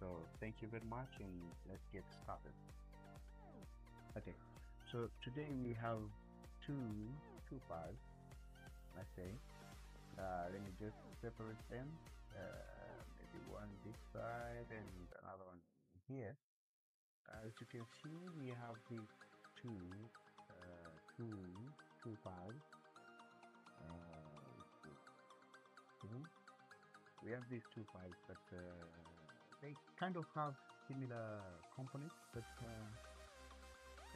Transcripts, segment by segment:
So thank you very much and let's get started. Okay, so today we have two, two files, let's say. Uh, let me just separate them. Uh, maybe one this side and another one here. As you can see, we have these two, uh, two, two files. Uh, mhm. we have these two files, but uh, they kind of have similar components, but uh,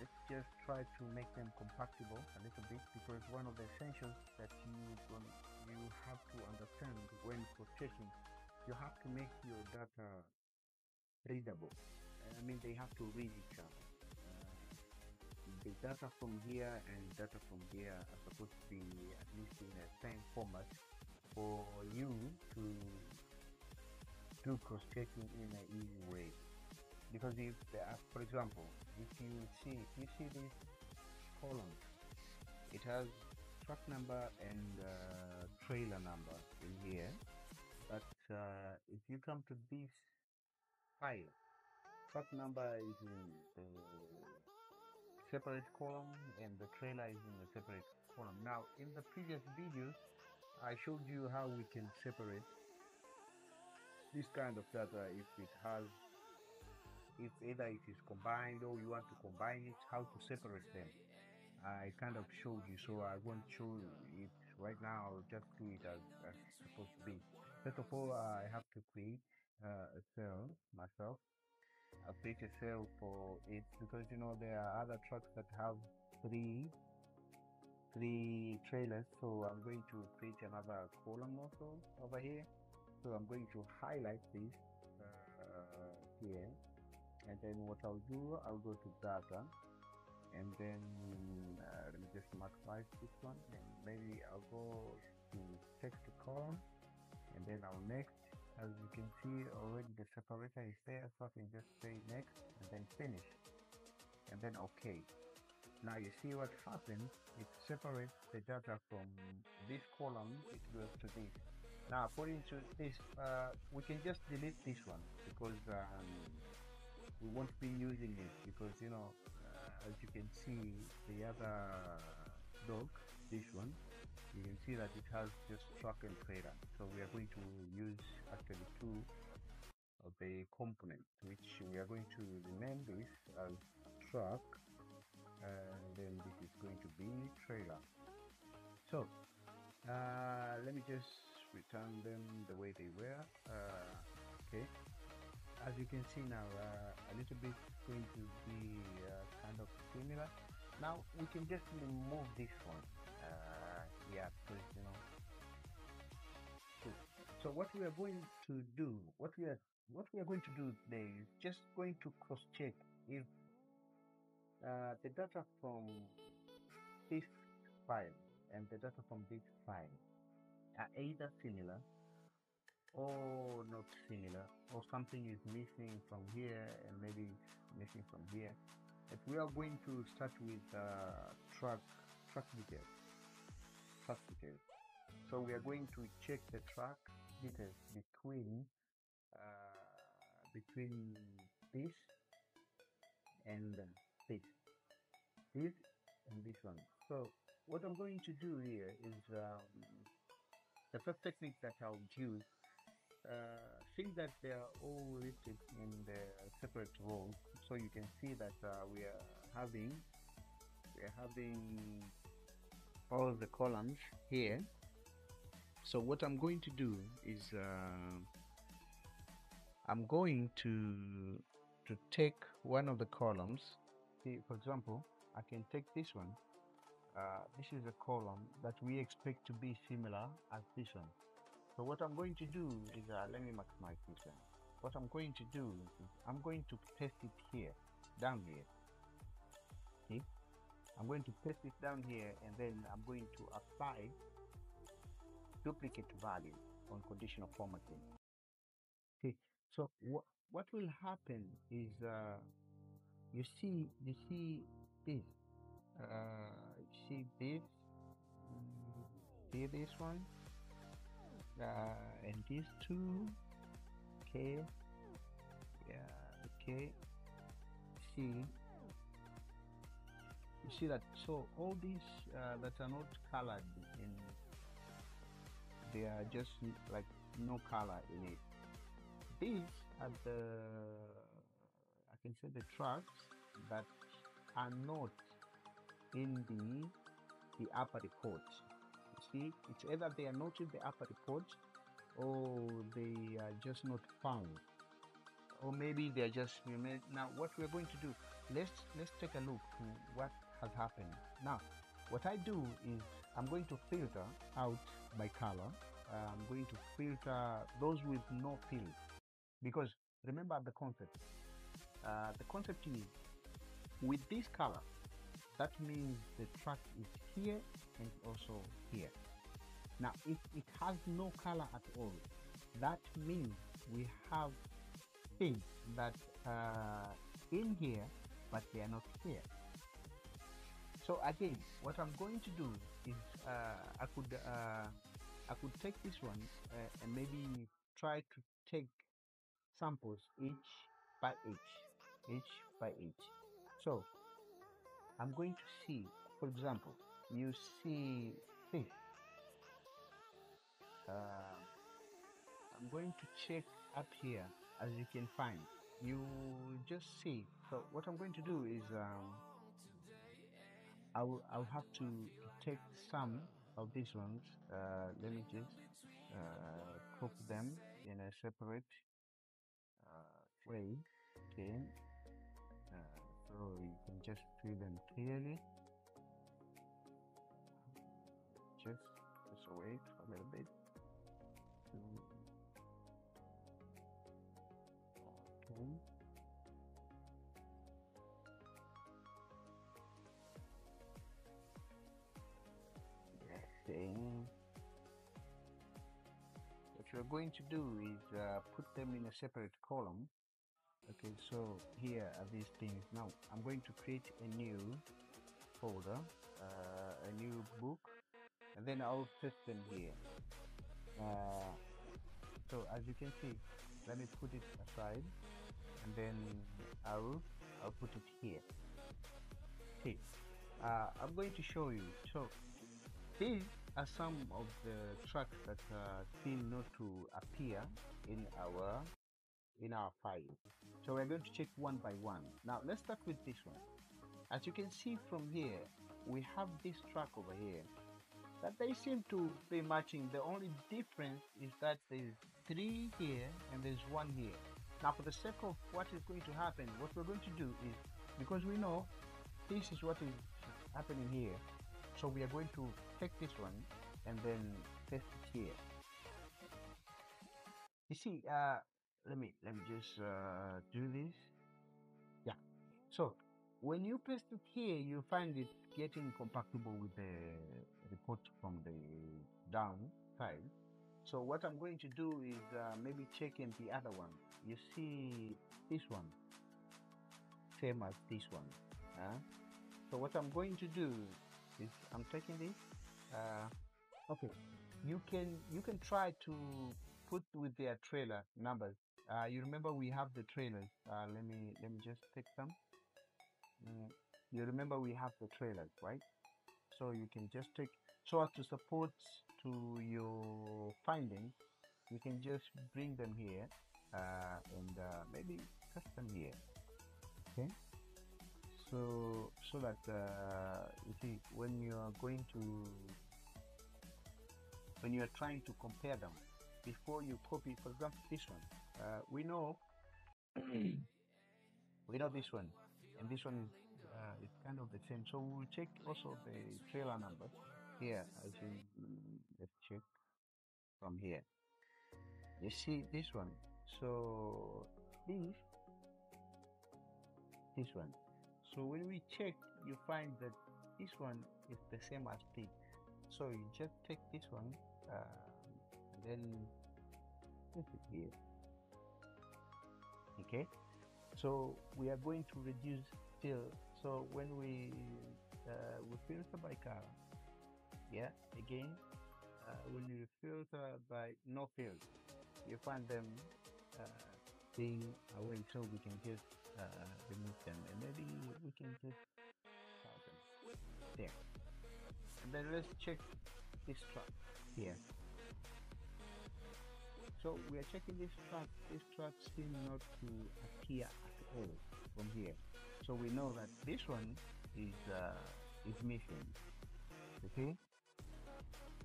let's just try to make them compatible a little bit because one of the essentials that you you have to understand when processing, you have to make your data readable. I mean, they have to read each other. Uh, the data from here and data from here are supposed to be at least in the same format for you to do cross-checking in an easy way. Because if, are, for example, if you see, if you see this column, it has truck number and uh, trailer number in here. But uh, if you come to this file, truck number is in the separate column and the trailer is in a separate column. Now, in the previous videos, I showed you how we can separate this kind of data if it has, if either it is combined or you want to combine it, how to separate them. I kind of showed you, so I won't show it right now. I'll just do it as, as it's supposed to be. First of all, I have to create uh, a cell myself. I'll a cell for it because you know there are other trucks that have three three trailers so I'm going to create another column also over here so I'm going to highlight this uh, here. And then what I'll do I'll go to data. And then uh, let me just maximize this one. And maybe I'll go to text column. And then I'll next. As you can see already the separator is there so I can just say next and then finish. And then okay. Now you see what happens? It separates the data from this column. It goes to this now according to this uh, we can just delete this one because um, we won't be using it because you know uh, as you can see the other dog this one you can see that it has just truck and trailer so we are going to use actually two of the components which we are going to rename this as truck and then this is going to be trailer. So uh, let me just return them the way they were uh, okay as you can see now uh, a little bit going to be uh, kind of similar now we can just remove this one uh, yeah because you know cool. so what we are going to do what we are what we are going to do today is just going to cross check if uh, the data from this file and the data from this file either similar or not similar or something is missing from here and maybe missing from here. But we are going to start with uh, truck truck details. Truck details. So we are going to check the truck details between uh, between this and this this and this one. So what I'm going to do here is um, the first technique that I'll use uh, see that they are all listed in the separate rows so you can see that uh, we are having we are having all the columns here. So what I'm going to do is uh, I'm going to to take one of the columns. See for example I can take this one uh, this is a column that we expect to be similar as this one so what I'm going to do is, uh, let me maximize this one. What I'm going to do is I'm going to paste it here, down here. See? I'm going to paste it down here and then I'm going to apply duplicate value on conditional formatting. Okay, so what will happen is uh, you see you see this uh, see this see this one? Uh, and these two? Okay. Okay. See. You see that so all these uh, that are not colored in they are just like no color in it. These are the I can say the tracks that are not in the the upper report. You see it's either they are not in the upper report or they are just not found. Or maybe they're just now what we're going to do let's let's take a look to what has happened. Now what i do is i'm going to filter out by color. I'm going to filter those with no fill. Because remember the concept. Uh, the concept is with this color that means the track is here and also here. Now if it has no color at all that means we have things that are in here but they are not here. So again what i'm going to do is uh, i could uh, i could take this one uh, and maybe try to take samples each by each each by each. So i'm going to see for example you see fish. uh, i'm going to check up here as you can find. You just see. So what i'm going to do is um, I'll, I'll have to take some of these ones uh, let me just uh, cook them in a separate uh, way. Okay just see them clearly just just wait a little bit Okay. Okay. What you're going to do is uh, put them in a separate column. Okay, so here are these things. Now I'm going to create a new folder, uh, a new book, and then I'll put them here. Uh, so as you can see, let me put it aside and then I'll I'll put it here okay uh, I'm going to show you so these are some of the tracks that seem not to appear in our in our file. So we're going to check one by one. Now let's start with this one. As you can see from here we have this track over here that they seem to be matching. The only difference is that there's three here and there's one here. Now for the sake of what is going to happen what we're going to do is because we know this is what is happening here so we are going to take this one and then paste it here. You see uh let me let me just uh do this. Yeah. So when you paste it here you find it getting compatible with the report from the down side so what I'm going to do is uh, maybe checking the other one. You see this one? Same as this one huh? so what I'm going to do is I'm taking this uh, okay. You can you can try to put with their trailer numbers. Uh, you remember we have the trailers. Uh, let me let me just take them mm, you remember we have the trailers right? So you can just take so as to support to your findings you can just bring them here uh, and uh, maybe custom here okay? So so that uh, you see when you are going to when you are trying to compare them before you copy for example this one. Uh, we know we know this one. And this one is uh, it's kind of the same. So we'll check also the trailer number here as in let's check from here. You see this one. So this this one. So when we check you find that this one is the same as this so you just take this one uh, then it here okay so we are going to reduce still so when we uh, we filter by color yeah again uh, when you filter by no field you find them uh, being away so we can just uh, remove them and maybe we can just there. And then let's check this truck here. So we are checking this truck. This truck seems not to appear at all from here. So we know that this one is uh, is missing. Okay,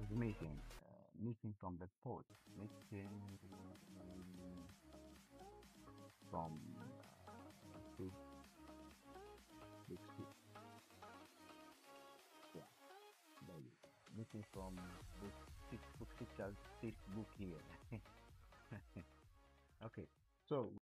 is missing, uh, missing from the port, missing from uh, this, this, this. yeah, there you go. missing from six book six book here. so